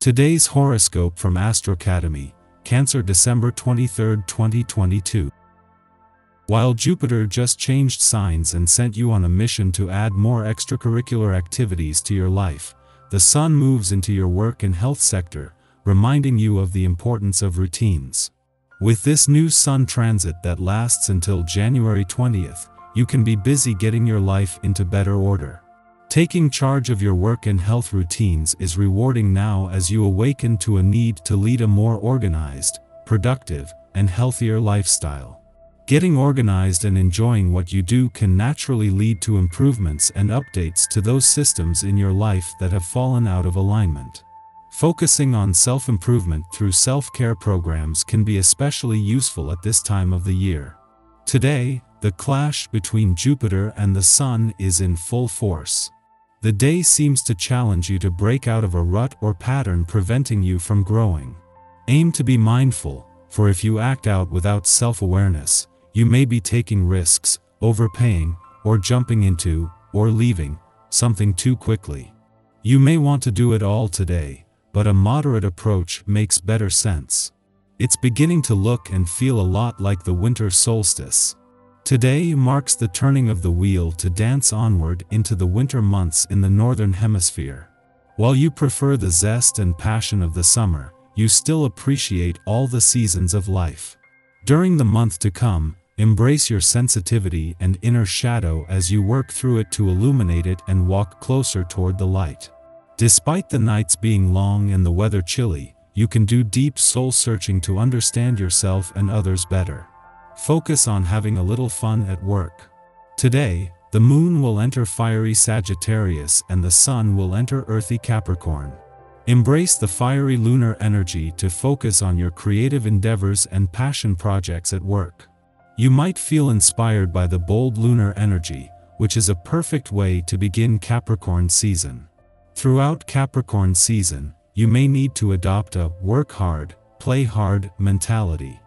Today's horoscope from Astrocademy, Cancer December 23, 2022. While Jupiter just changed signs and sent you on a mission to add more extracurricular activities to your life, the Sun moves into your work and health sector, reminding you of the importance of routines. With this new Sun transit that lasts until January 20th, you can be busy getting your life into better order. Taking charge of your work and health routines is rewarding now as you awaken to a need to lead a more organized, productive, and healthier lifestyle. Getting organized and enjoying what you do can naturally lead to improvements and updates to those systems in your life that have fallen out of alignment. Focusing on self-improvement through self-care programs can be especially useful at this time of the year. Today, the clash between Jupiter and the Sun is in full force. The day seems to challenge you to break out of a rut or pattern preventing you from growing. Aim to be mindful, for if you act out without self-awareness, you may be taking risks, overpaying, or jumping into, or leaving, something too quickly. You may want to do it all today, but a moderate approach makes better sense. It's beginning to look and feel a lot like the winter solstice. Today marks the turning of the wheel to dance onward into the winter months in the Northern Hemisphere. While you prefer the zest and passion of the summer, you still appreciate all the seasons of life. During the month to come, embrace your sensitivity and inner shadow as you work through it to illuminate it and walk closer toward the light. Despite the nights being long and the weather chilly, you can do deep soul searching to understand yourself and others better. Focus on having a little fun at work. Today, the moon will enter fiery Sagittarius and the sun will enter earthy Capricorn. Embrace the fiery lunar energy to focus on your creative endeavors and passion projects at work. You might feel inspired by the bold lunar energy, which is a perfect way to begin Capricorn season. Throughout Capricorn season, you may need to adopt a work hard, play hard mentality.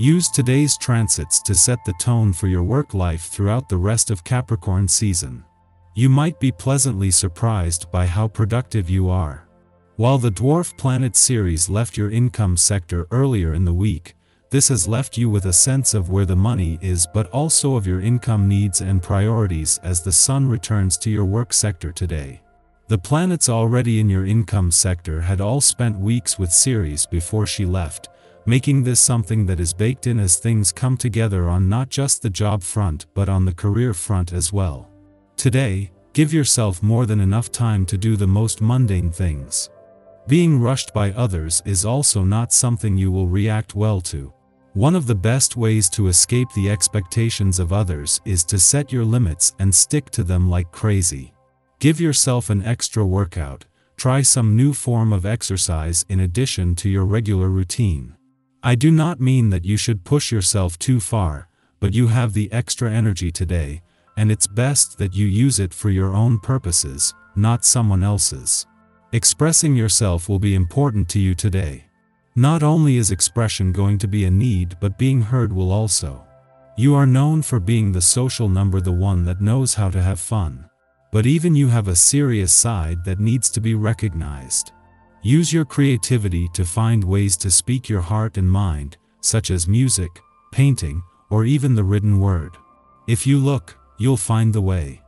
Use today's transits to set the tone for your work life throughout the rest of Capricorn season. You might be pleasantly surprised by how productive you are. While the Dwarf Planet Ceres left your income sector earlier in the week, this has left you with a sense of where the money is but also of your income needs and priorities as the sun returns to your work sector today. The planets already in your income sector had all spent weeks with Ceres before she left, making this something that is baked in as things come together on not just the job front but on the career front as well. Today, give yourself more than enough time to do the most mundane things. Being rushed by others is also not something you will react well to. One of the best ways to escape the expectations of others is to set your limits and stick to them like crazy. Give yourself an extra workout, try some new form of exercise in addition to your regular routine. I do not mean that you should push yourself too far, but you have the extra energy today, and it's best that you use it for your own purposes, not someone else's. Expressing yourself will be important to you today. Not only is expression going to be a need but being heard will also. You are known for being the social number the one that knows how to have fun. But even you have a serious side that needs to be recognized. Use your creativity to find ways to speak your heart and mind, such as music, painting, or even the written word. If you look, you'll find the way.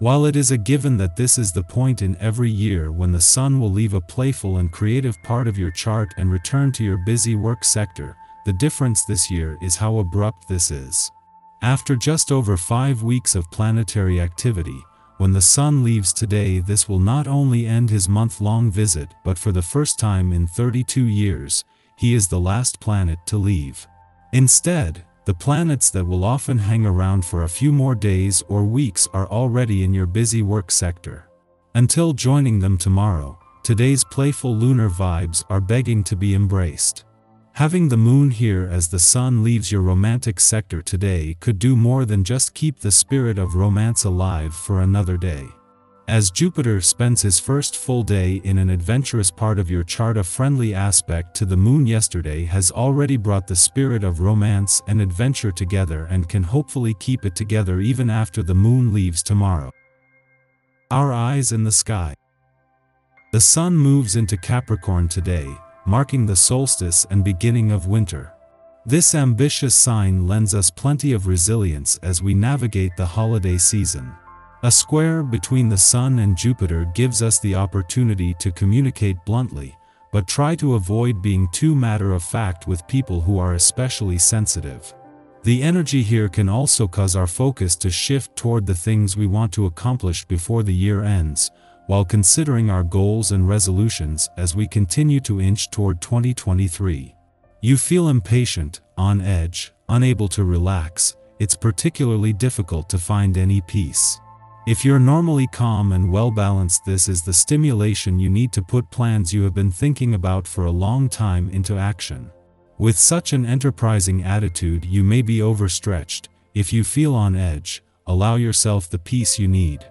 While it is a given that this is the point in every year when the sun will leave a playful and creative part of your chart and return to your busy work sector, the difference this year is how abrupt this is. After just over five weeks of planetary activity, when the sun leaves today this will not only end his month-long visit but for the first time in 32 years, he is the last planet to leave. Instead, the planets that will often hang around for a few more days or weeks are already in your busy work sector. Until joining them tomorrow, today's playful lunar vibes are begging to be embraced. Having the moon here as the sun leaves your romantic sector today could do more than just keep the spirit of romance alive for another day. As Jupiter spends his first full day in an adventurous part of your chart a friendly aspect to the moon yesterday has already brought the spirit of romance and adventure together and can hopefully keep it together even after the moon leaves tomorrow. Our eyes in the sky. The Sun moves into Capricorn today, marking the solstice and beginning of winter. This ambitious sign lends us plenty of resilience as we navigate the holiday season. A square between the Sun and Jupiter gives us the opportunity to communicate bluntly, but try to avoid being too matter-of-fact with people who are especially sensitive. The energy here can also cause our focus to shift toward the things we want to accomplish before the year ends, while considering our goals and resolutions as we continue to inch toward 2023. You feel impatient, on edge, unable to relax, it's particularly difficult to find any peace. If you're normally calm and well-balanced this is the stimulation you need to put plans you have been thinking about for a long time into action. With such an enterprising attitude you may be overstretched, if you feel on edge, allow yourself the peace you need.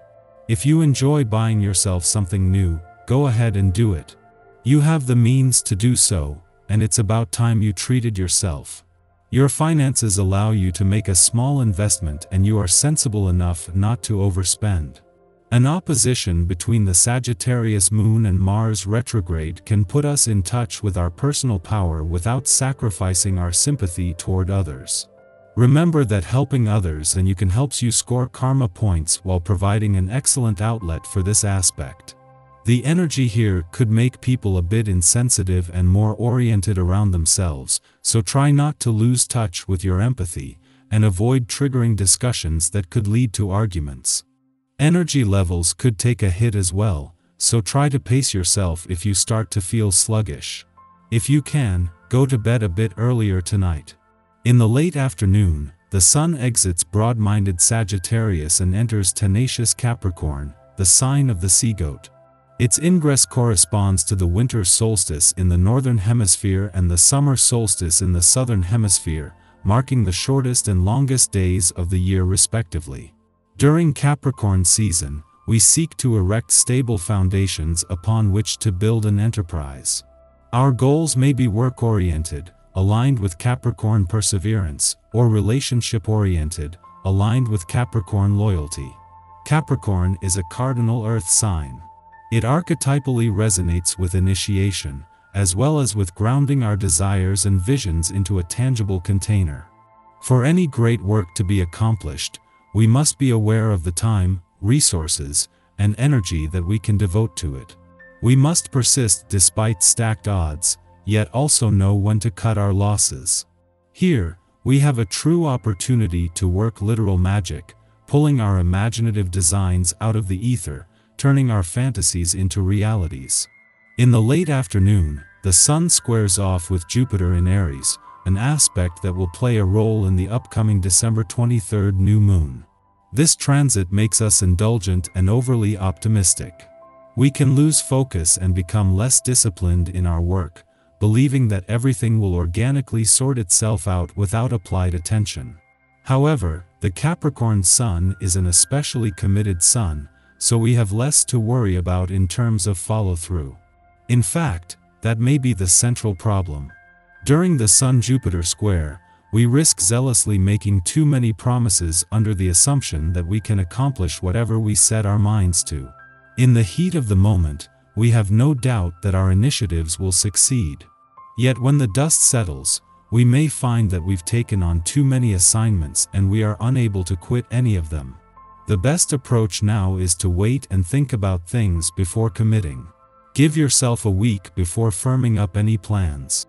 If you enjoy buying yourself something new, go ahead and do it. You have the means to do so, and it's about time you treated yourself. Your finances allow you to make a small investment and you are sensible enough not to overspend. An opposition between the Sagittarius Moon and Mars retrograde can put us in touch with our personal power without sacrificing our sympathy toward others. Remember that helping others and you can helps you score karma points while providing an excellent outlet for this aspect. The energy here could make people a bit insensitive and more oriented around themselves, so try not to lose touch with your empathy, and avoid triggering discussions that could lead to arguments. Energy levels could take a hit as well, so try to pace yourself if you start to feel sluggish. If you can, go to bed a bit earlier tonight. In the late afternoon, the Sun exits broad-minded Sagittarius and enters tenacious Capricorn, the sign of the sea goat. Its ingress corresponds to the winter solstice in the northern hemisphere and the summer solstice in the southern hemisphere, marking the shortest and longest days of the year respectively. During Capricorn season, we seek to erect stable foundations upon which to build an enterprise. Our goals may be work-oriented, aligned with Capricorn perseverance, or relationship-oriented, aligned with Capricorn loyalty. Capricorn is a cardinal earth sign. It archetypally resonates with initiation, as well as with grounding our desires and visions into a tangible container. For any great work to be accomplished, we must be aware of the time, resources, and energy that we can devote to it. We must persist despite stacked odds, yet also know when to cut our losses. Here, we have a true opportunity to work literal magic, pulling our imaginative designs out of the ether, turning our fantasies into realities. In the late afternoon, the Sun squares off with Jupiter in Aries, an aspect that will play a role in the upcoming December 23rd new moon. This transit makes us indulgent and overly optimistic. We can lose focus and become less disciplined in our work, believing that everything will organically sort itself out without applied attention. However, the Capricorn Sun is an especially committed sun, so we have less to worry about in terms of follow-through. In fact, that may be the central problem. During the Sun-Jupiter square, we risk zealously making too many promises under the assumption that we can accomplish whatever we set our minds to. In the heat of the moment, we have no doubt that our initiatives will succeed. Yet when the dust settles, we may find that we've taken on too many assignments and we are unable to quit any of them. The best approach now is to wait and think about things before committing. Give yourself a week before firming up any plans.